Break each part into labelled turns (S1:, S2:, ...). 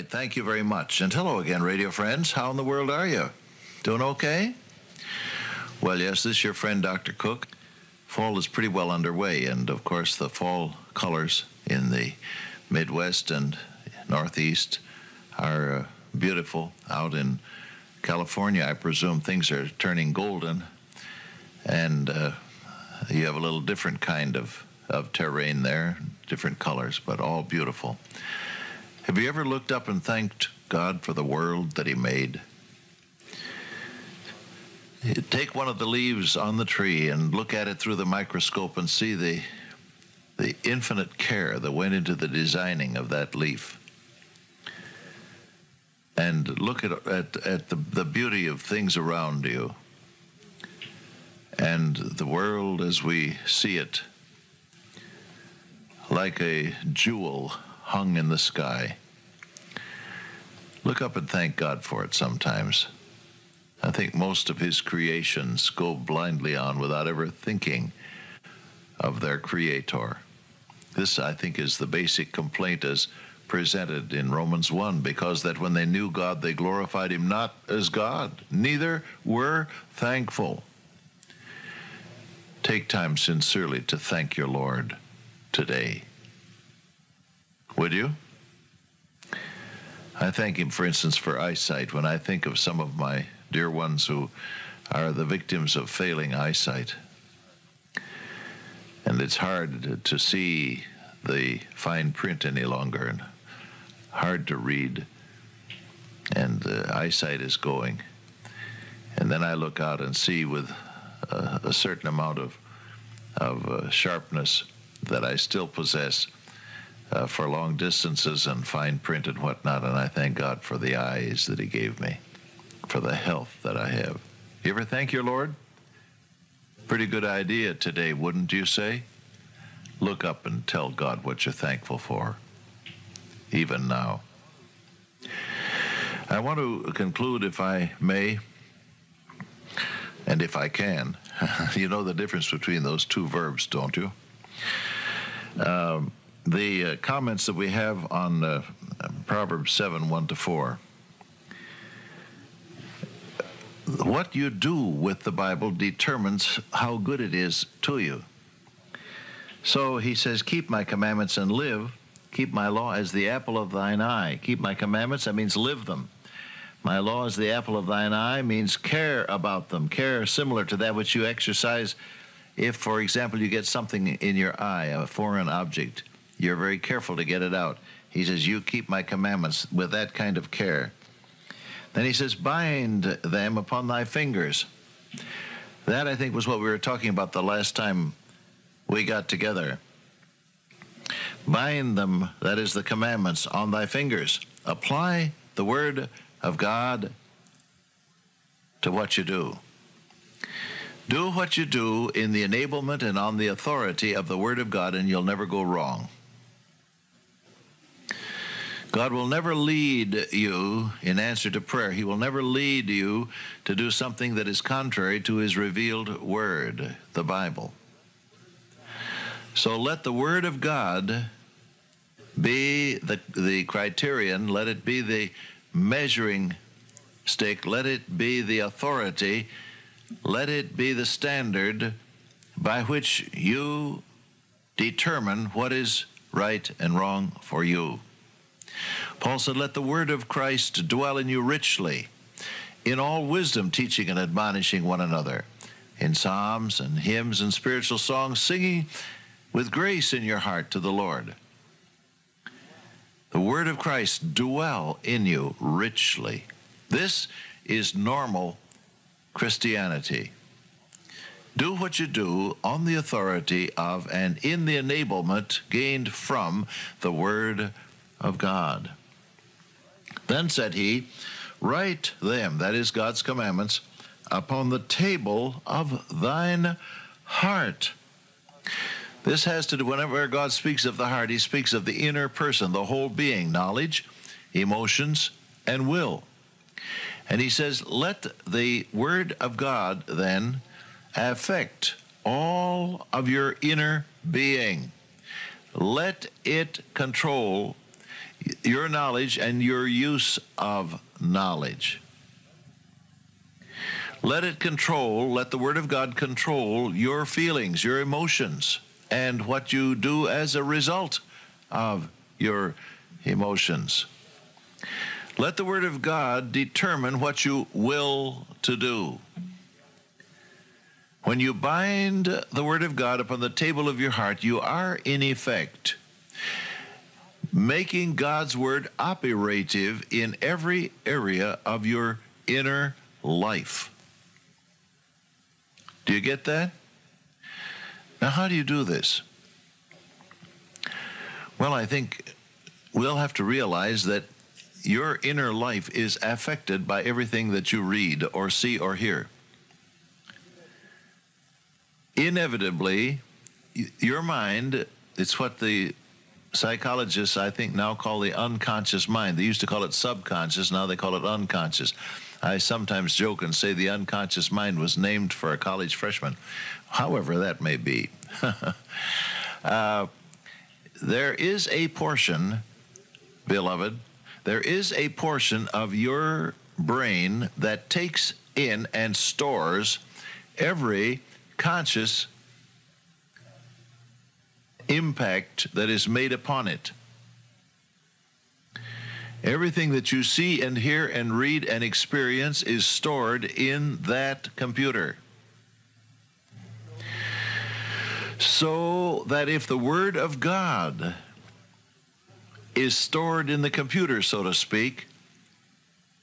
S1: right. Thank you very much. And hello again, radio friends. How in the world are you? Doing okay? Well, yes, this is your friend, Dr. Cook. Fall is pretty well underway, and of course, the fall colors in the Midwest and Northeast are uh, beautiful. Out in California, I presume things are turning golden, and uh, you have a little different kind of, of terrain there, different colors, but all beautiful. Have you ever looked up and thanked God for the world that He made? Take one of the leaves on the tree and look at it through the microscope and see the, the infinite care that went into the designing of that leaf. And look at, at, at the, the beauty of things around you and the world as we see it, like a jewel hung in the sky. Look up and thank God for it sometimes. I think most of his creations go blindly on without ever thinking of their creator. This, I think, is the basic complaint as presented in Romans 1 because that when they knew God, they glorified him not as God, neither were thankful. Take time sincerely to thank your Lord today. Would you? I thank him, for instance, for eyesight. When I think of some of my dear ones who are the victims of failing eyesight. And it's hard to, see the fine print any longer and hard to read. And the eyesight is going. And then I look out and see with a, a certain amount of, of uh, sharpness that I still possess uh, for long distances and fine print and whatnot. And I thank God for the eyes that He gave me for the health that I have. You ever thank your Lord? Pretty good idea today, wouldn't you say? Look up and tell God what you're thankful for, even now. I want to conclude, if I may, and if I can. you know the difference between those two verbs, don't you? Um, the uh, comments that we have on uh, Proverbs 7 1 to 4 what you do with the Bible determines how good it is to you. So he says, Keep my commandments and live. Keep my law as the apple of thine eye. Keep my commandments, that means live them. My law is the apple of thine eye means care about them. Care similar to that which you exercise if, for example, you get something in your eye, a foreign object. You're very careful to get it out. He says, You keep my commandments with that kind of care. Then he says, Bind them upon thy fingers. That, I think, was what we were talking about the last time we got together. Bind them, that is the commandments, on thy fingers. Apply the word of God to what you do. Do what you do in the enablement and on the authority of the Word of God, and you'll never go wrong. God will never lead you in answer to prayer. He will never lead you to do something that is contrary to His revealed Word, the Bible. So let the Word of God be the, the criterion, let it be the measuring stick, let it be the authority, let it be the standard by which you determine what is right and wrong for you. Paul said, Let the word of Christ dwell in you richly, in all wisdom, teaching and admonishing one another, in psalms and hymns and spiritual songs, singing with grace in your heart to the Lord. The word of Christ dwell in you richly. This is normal Christianity. Do what you do on the authority of and in the enablement gained from the Word of God. Then said he, Write them, that is God's commandments, upon the table of thine heart. This has to do, whenever God speaks of the heart, he speaks of the inner person, the whole being, knowledge, emotions, and will. And he says, Let the word of God then affect all of your inner being. Let it control your knowledge and your use of knowledge. Let it control, let the Word of God control your feelings, your emotions, and what you do as a result of your emotions. Let the Word of God determine what you will to do. When you bind the Word of God upon the table of your heart, you are in effect making God's Word operative in every area of your inner life. Do you get that? Now, how do you do this? Well, I think we'll have to realize that your inner life is affected by everything that you read or see or hear. Inevitably, your mind, it's what the psychologists, I think, now call the unconscious mind. They used to call it subconscious, now they call it unconscious. I sometimes joke and say the unconscious mind was named for a college freshman, however that may be. uh, there is a portion, beloved, there is a portion of your brain that takes in and stores every conscious impact that is made upon it. Everything that you see and hear and read and experience is stored in that computer. So that if the Word of God is stored in the computer, so to speak,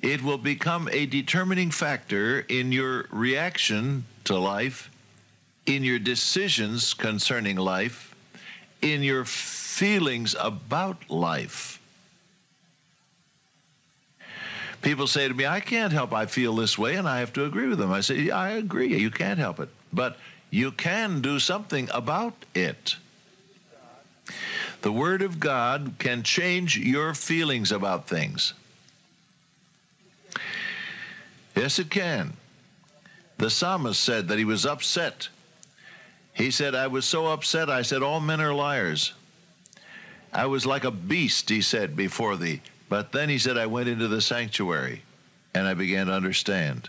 S1: it will become a determining factor in your reaction to life, in your decisions concerning life, in your feelings about life. People say to me, I can't help I feel this way, and I have to agree with them. I say, yeah, I agree, you can't help it. But you can do something about it. The Word of God can change your feelings about things. Yes, it can. The psalmist said that he was upset. He said, I was so upset, I said, All men are liars. I was like a beast, he said, before thee. But then he said, I went into the sanctuary and I began to understand.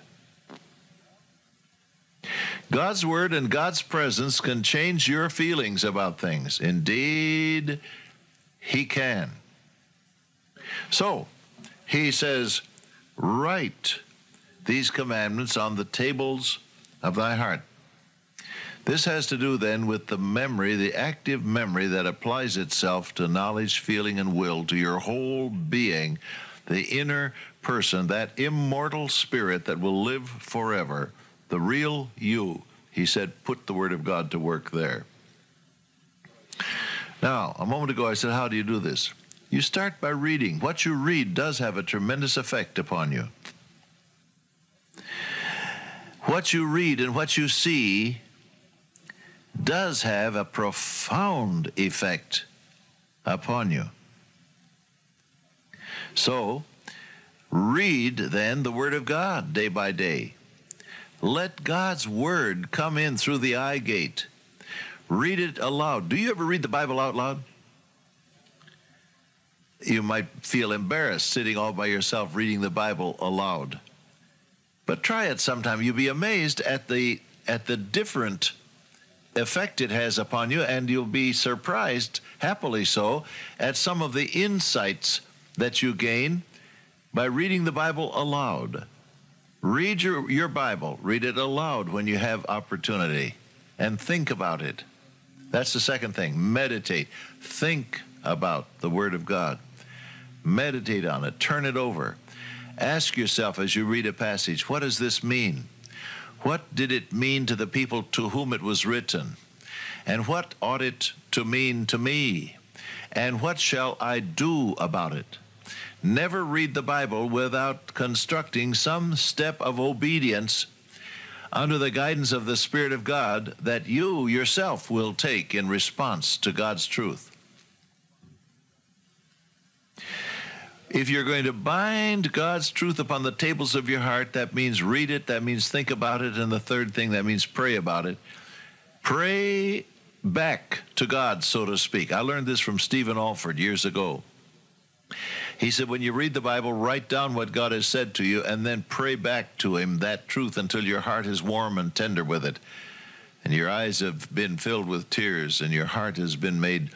S1: God's word and God's presence can change your feelings about things. Indeed, he can. So, he says, Write these commandments on the tables of thy heart. This has to do then with the memory, the active memory that applies itself to knowledge, feeling, and will, to your whole being, the inner person, that immortal spirit that will live forever, the real you. He said, put the Word of God to work there. Now, a moment ago I said, How do you do this? You start by reading. What you read does have a tremendous effect upon you. What you read and what you see does have a profound effect upon you. So, read then the Word of God day by day. Let God's Word come in through the eye gate. Read it aloud. Do you ever read the Bible out loud? You might feel embarrassed sitting all by yourself reading the Bible aloud. But try it sometime. You'll be amazed at the at the different effect it has upon you, and you'll be surprised, happily so, at some of the insights that you gain by reading the Bible aloud. Read your, your Bible, read it aloud when you have opportunity, and think about it. That's the second thing. Meditate. Think about the Word of God. Meditate on it, turn it over. Ask yourself as you read a passage, what does this mean? What did it mean to the people to whom it was written? And what ought it to mean to me? And what shall I do about it? Never read the Bible without constructing some step of obedience under the guidance of the Spirit of God that you yourself will take in response to God's truth. If you're going to bind God's truth upon the tables of your heart, that means read it, that means think about it, and the third thing, that means pray about it. Pray back to God, so to speak. I learned this from Stephen Olford years ago. He said, when you read the Bible, write down what God has said to you and then pray back to Him that truth until your heart is warm and tender with it. And your eyes have been filled with tears and your heart has been made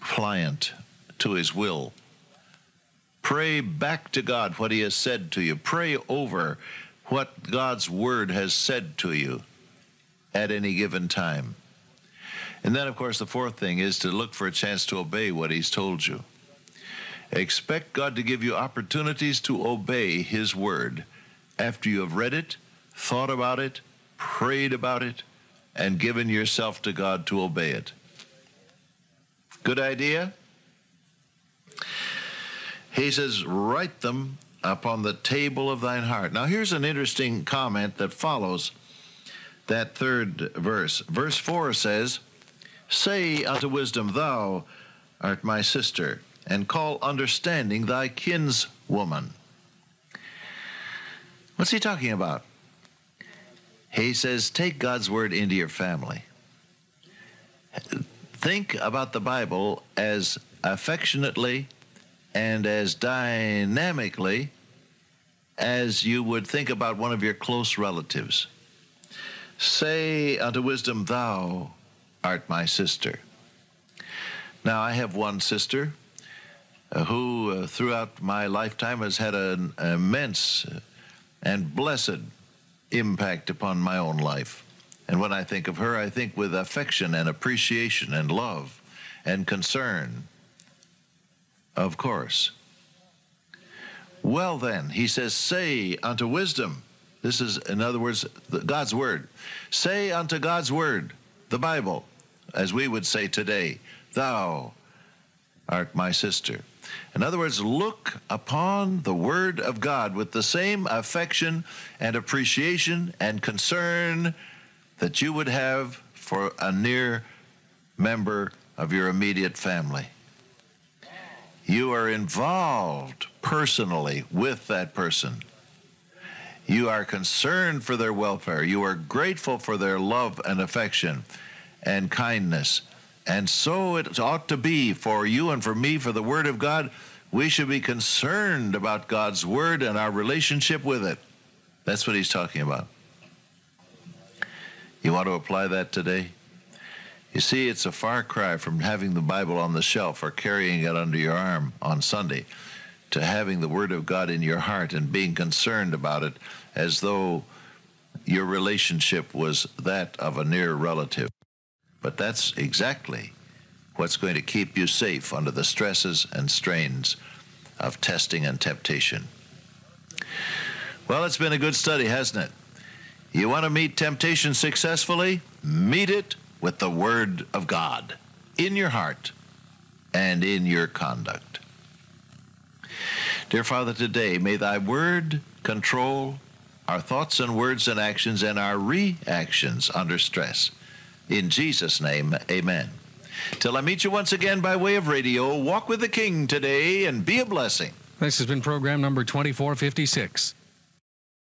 S1: pliant to His will. Pray back to God what He has said to you. Pray over what God's Word has said to you at any given time. And then, of course, the fourth thing is to look for a chance to obey what He's told you. Expect God to give you opportunities to obey His Word after you have read it, thought about it, prayed about it, and given yourself to God to obey it. Good idea? He says, Write them upon the table of thine heart. Now, here's an interesting comment that follows that third verse. Verse 4 says, Say unto wisdom, Thou art my sister and call understanding thy kinswoman. What's he talking about? He says, take God's word into your family. Think about the Bible as affectionately and as dynamically as you would think about one of your close relatives. Say unto wisdom, Thou art my sister. Now, I have one sister uh, who uh, throughout my lifetime has had an immense and blessed impact upon my own life. And when I think of her, I think with affection and appreciation and love and concern. Of course. Well, then, he says, Say unto wisdom. This is, in other words, God's word. Say unto God's word, the Bible, as we would say today, Thou art my sister. In other words, look upon the Word of God with the same affection and appreciation and concern that you would have for a near member of your immediate family. You are involved personally with that person. You are concerned for their welfare. You are grateful for their love and affection and kindness and so it ought to be for you and for me, for the Word of God. We should be concerned about God's Word and our relationship with it. That's what he's talking about. You want to apply that today? You see, it's a far cry from having the Bible on the shelf or carrying it under your arm on Sunday to having the Word of God in your heart and being concerned about it as though your relationship was that of a near relative. But that's exactly what's going to keep you safe under the stresses and strains of testing and temptation. Well, it's been a good study, hasn't it? You want to meet temptation successfully? Meet it with the Word of God in your heart and in your conduct. Dear Father, today may Thy Word control our thoughts and words and actions and our reactions under stress. In Jesus' name, amen. Till I meet you once again by way of radio, walk with the King today and be a blessing.
S2: This has been program number 2456.